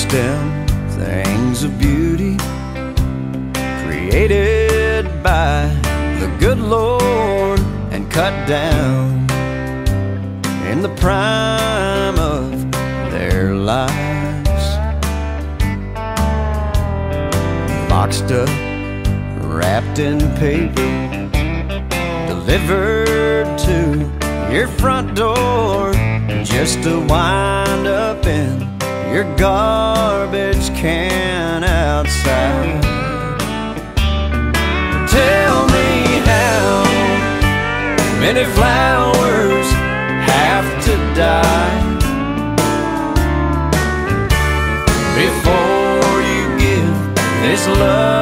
stem, things of beauty created by the good Lord and cut down in the prime of their lives. Boxed up, wrapped in paper, delivered to your front door just to wind up in your garbage can outside. Tell me how many flowers have to die before you give this love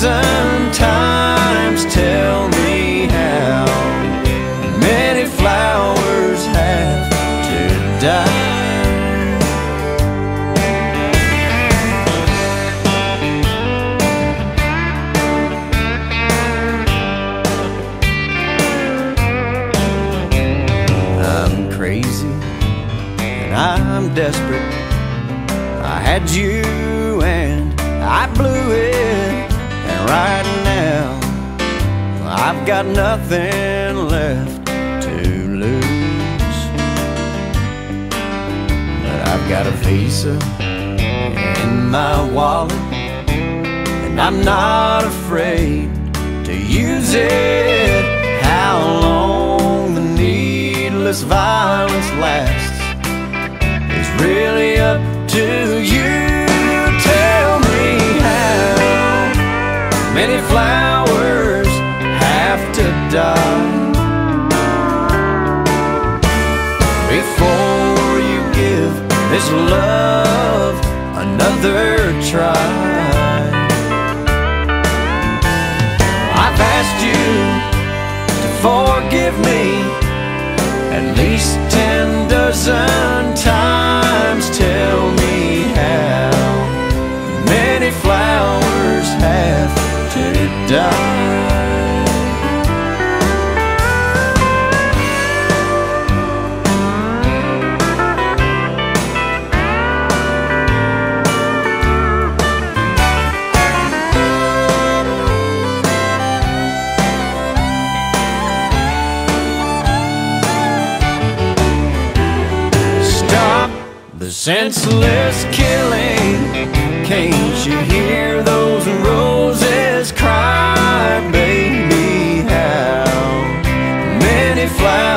dozen times. Tell me how many flowers have to die. I'm crazy and I'm desperate. I had you and I blew it, and right now I've got nothing left to lose. But I've got a visa in my wallet, and I'm not afraid to use it. How long the needless violence lasts is really up to this love another try. I've asked you to forgive me Senseless killing. Can't you hear those roses cry, baby? How many flowers?